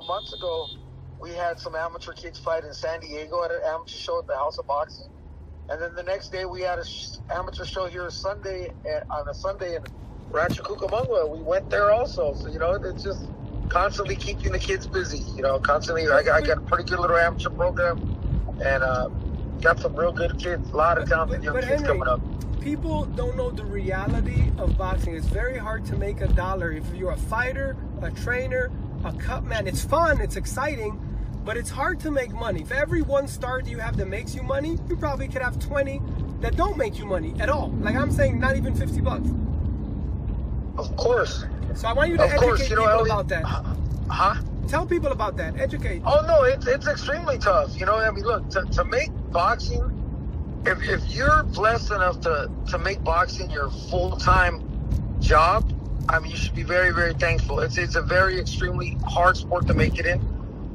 couple months ago, we had some amateur kids fight in San Diego at an amateur show at the House of Boxing, and then the next day we had an sh- amateur show here Sunday at, on a Sunday in Rancho Cucamonga. We went there also, so you know it's just constantly keeping the kids busy. You know, constantly. I, got- I got a pretty good little amateur program, and uh, got some real good kids. A lot of talented young but kids Henry, coming up. people don't know the reality of boxing. It's very hard to make a dollar if you're a fighter, a trainer, a cup, man. It's fun, it's exciting, but it's hard to make money. If every one star that you have that makes you money, you probably could have 20 that don't make you money at all. Like I'm saying, not even 50 bucks. Of course, So I want you to of educate course. You know, people about that. Uh, huh? Tell people about that. Educate. Oh no, it's it's extremely tough. You know, I mean, look to, to make boxing. If if you're blessed enough to to make boxing your full time job, I mean, you should be very very thankful. It's it's a very extremely hard sport to make it in,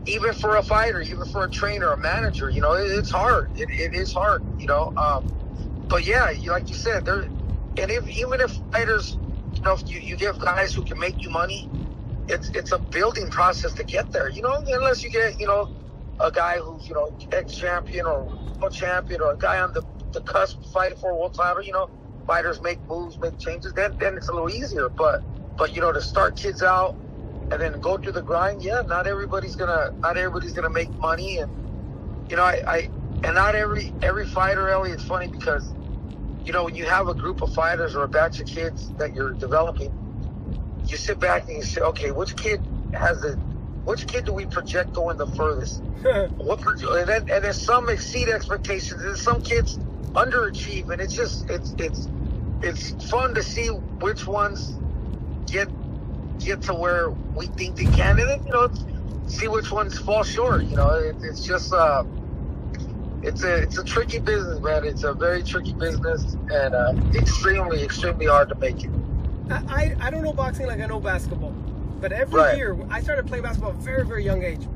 even for a fighter, even for a trainer, a manager. You know, it, it's hard. It, it is hard. You know, um, but yeah, you, like you said, there, and if even if fighters, you know, you you give guys who can make you money it's it's a building process to get there. You know, unless you get you know a guy who's you know ex champion or champion or a guy on the the cusp fighting for a world title. You know, fighters make moves, make changes. Then then it's a little easier. But but you know to start kids out and then go through the grind. Yeah, not everybody's gonna not everybody's gonna make money and you know I, I and not every every fighter Elie. It's funny because you know when you have a group of fighters or a batch of kids that you're developing you sit back and you say, okay, which kid has the, which kid do we project going the furthest? What and then and then some exceed expectations, and some kids underachieve, and it's just it's it's it's fun to see which ones get get to where we think they can, and then you know see which ones fall short. You know, it, it's just uh, it's a it's a tricky business, man. It's a very tricky business, and uh, extremely extremely hard to make it. I, I I don't know boxing like I know basketball, but every Right. year I started playing basketball at a very very young age,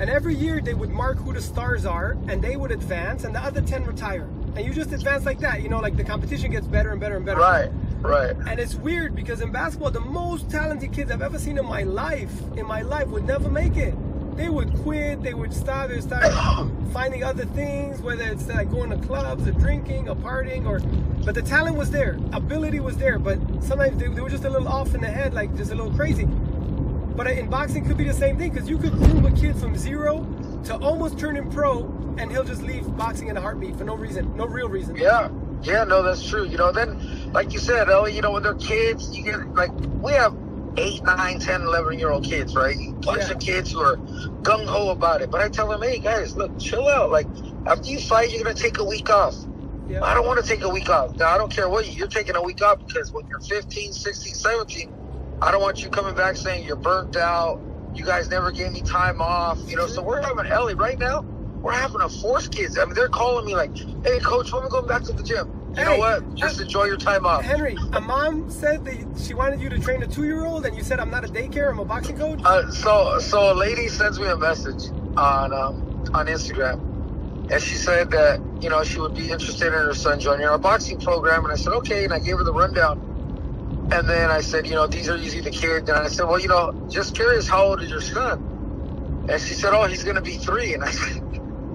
and every year they would mark who the stars are, and they would advance, and the other ten retire, and you just advance like that. You know, like the competition gets better and better and better. Right, right. And it's weird because in basketball, the most talented kids I've ever seen in my life, in my life, would never make it. They would quit. They would stop. They would start finding other things, whether it's like going to clubs or drinking or partying, or. But the talent was there, ability was there, but sometimes they, they were just a little off in the head, like just a little crazy. But in boxing, could be the same thing because you could groom a kid from zero to almost turning pro, and he'll just leave boxing in a heartbeat for no reason, no real reason. Yeah, yeah, no, that's true. You know, then, like you said, Elie, you know, when they're kids, you get, like, we have 8, nine, ten, eleven year old kids, right? Bunch Yeah. of kids who are gung ho about it. But I tell them, hey, guys, look, chill out. Like, after you fight, you're going to take a week off. Yeah. I don't want to take a week off. Now, I don't care what you, you're taking a week off because when you're 15, 16, 17, I don't want you coming back saying you're burnt out. You guys never gave me time off. You know, so we're having Elie right now. We're having to force kids. I mean, they're calling me like, "Hey, coach, when we going back to the gym? You know what? Just I- enjoy your time off." Henry, a mom said that she wanted you to train a two-year-old, and you said I'm not a daycare, I'm a boxing coach. Uh, so, so a lady sends me a message on um, on Instagram, and she said that you know she would be interested in her son joining our boxing program, and I said okay, and I gave her the rundown, and then I said, you know, these are usually the kids, and I said, well, you know, just curious, how old is your son? And she said, oh, he's gonna be three, and I said.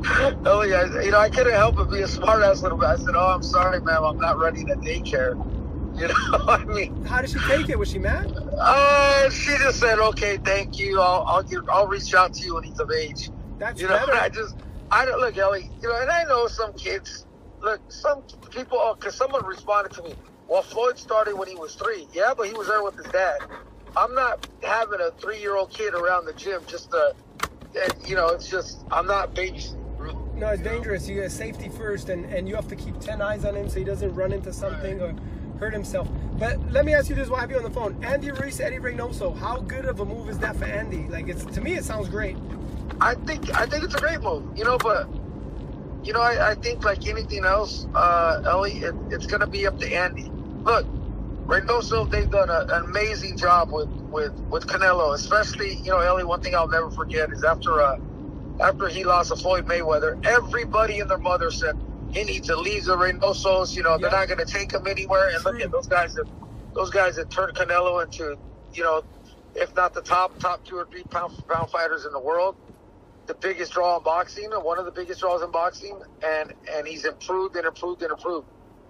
Oh yeah, you know I couldn't help but be a smart ass little bit. I said, "Oh, I'm sorry, ma'am, I'm not running to daycare." You know, I mean, How did she take it? Was she mad? uh, she just said, "Okay, thank you. I'll I'll give, I'll reach out to you when he's of age." That's You know, better. I just I don't look, Elie. You know, and I know some kids. Look, some people. Oh, because someone responded to me. Well, Floyd started when he was three. Yeah, but he was there with his dad. I'm not having a three-year-old kid around the gym just to, and, you know, it's just I'm not babysitting. No, it's dangerous. You get safety first, and, and you have to keep 10 eyes on him so he doesn't run into something or hurt himself. But let me ask you this while I have you on the phone. Andy Ruiz, Eddie Reynoso, how good of a move is that for Andy? Like, it's to me, it sounds great. I think I think it's a great move, you know. But you know, I, I think like anything else, uh, Elie, it, it's going to be up to Andy. Look, Reynoso, they've done a, an amazing job with with with Canelo, especially you know, Elie. One thing I'll never forget is after uh, after he lost to Floyd Mayweather, everybody and their mother said he needs to leave the Reynosos. You know, they're not going to take him anywhere. And look at those guys that those guys that turned Canelo into you know if not the top top two or three pound for pound fighters in the world. The biggest draw in boxing, one of the biggest draws in boxing, and and he's improved and improved and improved.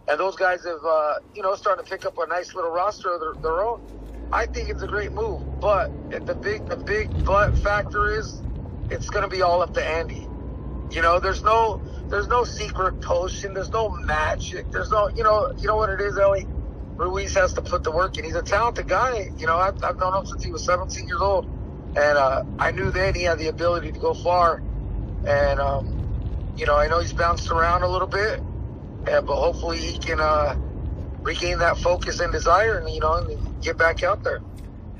And those guys have, uh, you know, starting to pick up a nice little roster of their, their own. I think it's a great move, but the big the big but factor is it's going to be all up to Andy. You know, there's no there's no secret potion, there's no magic, there's no you know you know what it is, Elie. Ruiz has to put the work in. He's a talented guy. You know, I've, I've known him since he was 17 years old, and uh, I knew then he had the ability to go far. And um, you know, I know he's bounced around a little bit, and, but hopefully he can uh, regain that focus and desire, and you know, and get back out there.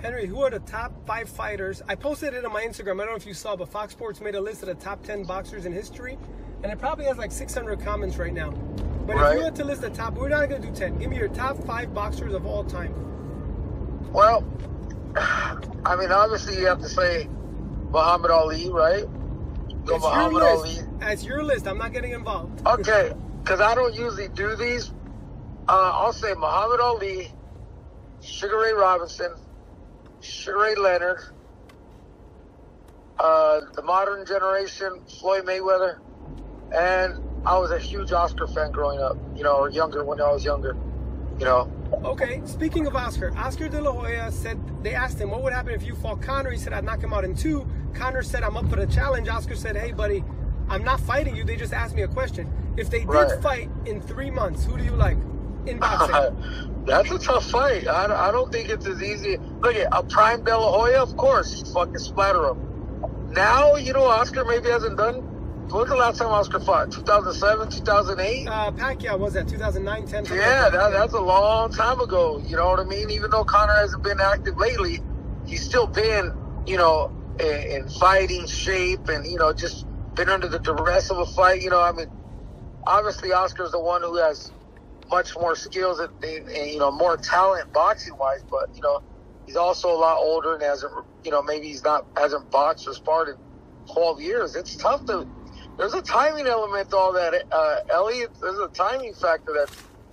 Henry, who are the top five fighters? I posted it on my Instagram. I don't know if you saw, but Fox Sports made a list of the top 10 boxers in history, and it probably has like 600 comments right now. But right. if you were to list the top, we're not going to do 10. Give me your top five boxers of all time. Well, I mean, obviously you have to say Muhammad Ali, right? Go it's Muhammad your list. Ali. That's your list. I'm not getting involved. Okay, because I don't usually do these. Uh, I'll say Muhammad Ali, Sugar Ray Robinson, Ray Leonard, uh, the modern generation, Floyd Mayweather, and I was a huge Oscar fan growing up, you know, or younger when I was younger, you know. Okay, speaking of Oscar, Oscar De La Hoya said they asked him what would happen if you fought Conor. He said I'd knock him out in two. Conor said I'm up for the challenge. Oscar said, Hey, buddy, I'm not fighting you. They just asked me a question. If they did right. fight in three months, who do you like in boxing? That's a tough fight. I, I don't think it's as easy. Look at a prime De La Hoya, of course, you fucking splatter him. Now, you know, Oscar maybe hasn't done When's the last time Oscar fought? 2007, 2008? Uh, Pacquiao was that 2009, 10? Yeah, that, that's a long time ago. You know what I mean? Even though Conor hasn't been active lately, he's still been, you know, in, in fighting shape and, you know, just been under the duress of a fight. You know, I mean, obviously Oscar's the one who has much more skills and, and, and you know, more talent boxing wise, but, you know, he's also a lot older and hasn't, you know, maybe he's not, hasn't boxed or sparred in 12 years. It's tough to, there's a timing element to all that, uh, Elliot. There's a timing factor that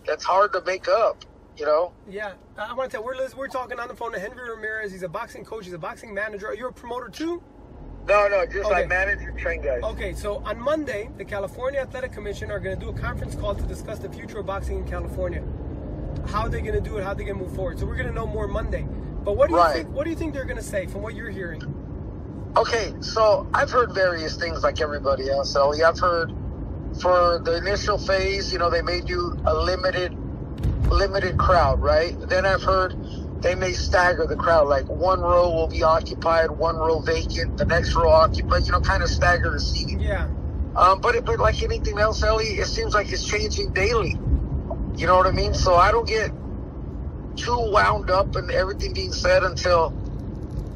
that's hard to make up. You know? Yeah, I want to tell. We're we're talking on the phone to Henry Ramirez. He's a boxing coach. He's a boxing manager. You're you a promoter too? No, no, just okay. I manage and train guys. Okay, so on Monday, the California Athletic Commission are going to do a conference call to discuss the future of boxing in California. How are they're going to do it, how are they're going to move forward. So we're going to know more Monday. But what do you right. think? What do you think they're going to say from what you're hearing? Okay, so I've heard various things like everybody else, Elie. I've heard for the initial phase, you know, they made you a limited limited crowd, right? Then I've heard they may stagger the crowd, like one row will be occupied, one row vacant, the next row occupied, you know, kind of stagger the seating. Yeah. Um, but it, but like anything else, Elie, it seems like it's changing daily. You know what I mean? So I don't get too wound up in everything being said until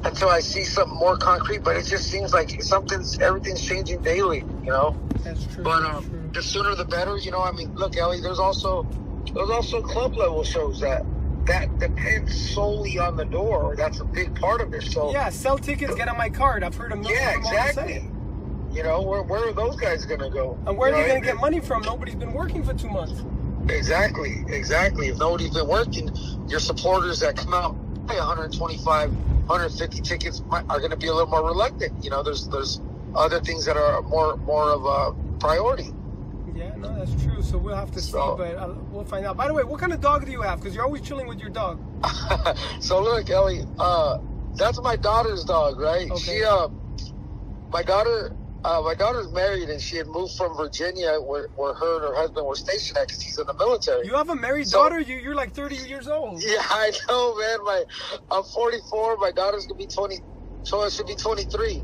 until I see something more concrete. But it just seems like something's everything's changing daily, you know. That's true. But um, true. the sooner the better, you know. I mean, look, Elie, there's also there's also club level shows that that depends solely on the door. That's a big part of it. So yeah, sell tickets, get on my card. I've heard a million. Yeah, exactly. You know, where where are those guys gonna go? And where you are they gonna get money from? Nobody's been working for two months. Exactly, exactly. If nobody's been working, your supporters that come out pay 125 150 tickets are going to be a little more reluctant. You know, there's there's other things that are more more of a priority. Yeah, no, that's true. So we'll have to so, see, but uh, we'll find out. By the way, what kind of dog do you have? Because you're always chilling with your dog. so look, Elie, uh, that's my daughter's dog, right? Okay. She, uh, my daughter uh, my daughter's married and she had moved from Virginia where, where her and her husband were stationed at because he's in the military. You have a married so, daughter? You, you're like 30 years old. Yeah, I know, man. My, I'm 44. My daughter's going to be 20, so should be 23.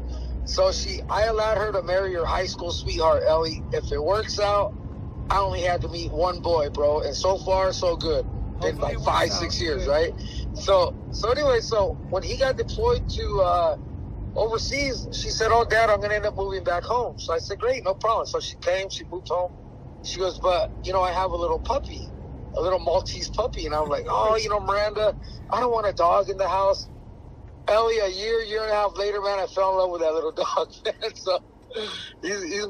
So she, I allowed her to marry her high school sweetheart, Elie. If it works out, I only had to meet one boy, bro. And so far, so good. Been like five, six years, good. right? So, so anyway, so when he got deployed to, uh, overseas, she said, "Oh, Dad, I'm going to end up moving back home." So I said, "Great, no problem." So she came, she moved home. She goes, "But you know, I have a little puppy, a little Maltese puppy," and I'm like, "Oh, you know, Miranda, I don't want a dog in the house." Elie, a year, year and a half later, man, I fell in love with that little dog. Man. so he's, he's,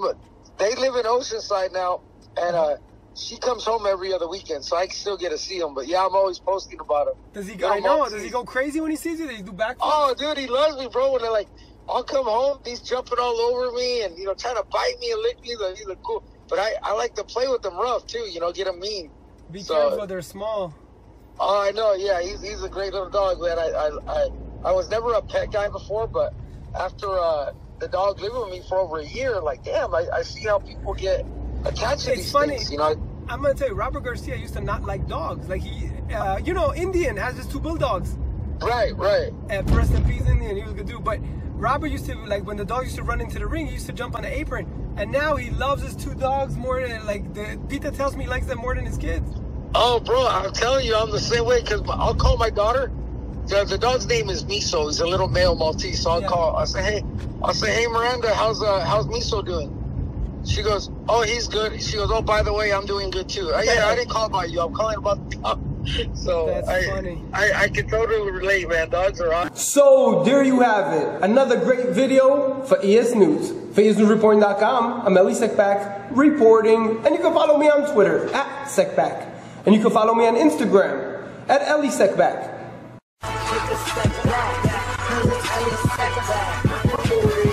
they live in Oceanside now, and uh, she comes home every other weekend, so I still get to see him. But yeah, I'm always posting about him. Does he? I know. Does he go crazy when he sees you? Does he do backflips? Oh, dude, he loves me, bro. When they're like, I'll come home, he's jumping all over me and you know trying to bite me and lick me. He's a, he's a cool. But I, I like to play with them rough too. You know, get them mean. Be so- careful. They're small. Oh, I know. Yeah, he's he's a great little dog, man. I I I, I was never a pet guy before, but after uh, the dog lived with me for over a year, like, damn, I, I see how people get attached to It's these funny. things. You know, I'm gonna tell you, Robert Garcia used to not like dogs. Like he, uh, you know, Indian has his two bulldogs. right, right. And rest in peace, Indian. He was a good dude. But Robert used to like when the dog used to run into the ring. He used to jump on the apron. And now he loves his two dogs more than like the Pita tells me he likes them more than his kids. Oh, bro, I'm telling you, I'm the same way. Cause I'll call my daughter. The, the dog's name is Miso. He's a little male Maltese. So I'll Yeah. call. I say, hey, I'll say, hey, Miranda, how's uh, how's Miso doing? She goes, oh, he's good. She goes, oh, by the way, I'm doing good too. Uh, yeah, I didn't call about you. I'm calling about the dog. So That's I, funny. I I can totally relate, man. Dogs are awesome. So there you have it. Another great video for ES News. For ESNewsReporting.com, I'm Elie Seckbach reporting. And you can follow me on Twitter at Seckbach, And you can follow me on Instagram at Elie Seckbach.